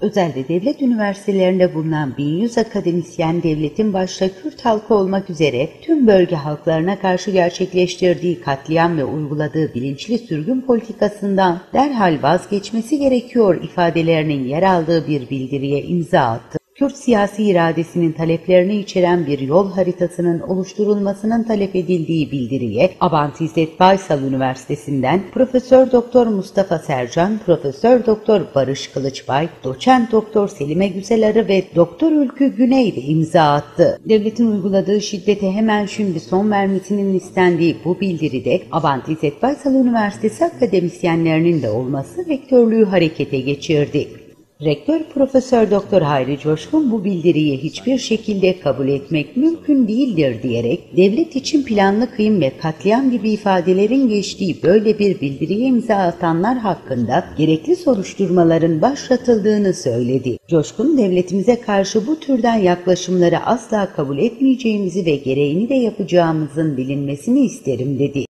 Özel ve devlet üniversitelerinde bulunan 1100 akademisyen devletin başta Kürt halkı olmak üzere tüm bölge halklarına karşı gerçekleştirdiği katliam ve uyguladığı bilinçli sürgün politikasından derhal vazgeçmesi gerekiyor ifadelerinin yer aldığı bir bildiriye imza attı. Kürt siyasi iradesinin taleplerini içeren bir yol haritasının oluşturulmasının talep edildiği bildiriye Abant Baysal Üniversitesi'nden Profesör Doktor Mustafa Sercan, Profesör Doktor Barış Kılıçbay, Doçent Doktor Selime Güzeları ve Doktor Ülkü Güney de imza attı. Devletin uyguladığı şiddete hemen şimdi son vermesinin istendiği bu bildiride Abant Baysal Üniversitesi akademisyenlerinin de olması vektörlüğü harekete geçirdi. Rektör Profesör Doktor Hayri Coşkun bu bildiriyi hiçbir şekilde kabul etmek mümkün değildir diyerek devlet için planlı kıyım ve katliam gibi ifadelerin geçtiği böyle bir bildiriye imza atanlar hakkında gerekli soruşturmaların başlatıldığını söyledi. Coşkun devletimize karşı bu türden yaklaşımları asla kabul etmeyeceğimizi ve gereğini de yapacağımızın bilinmesini isterim dedi.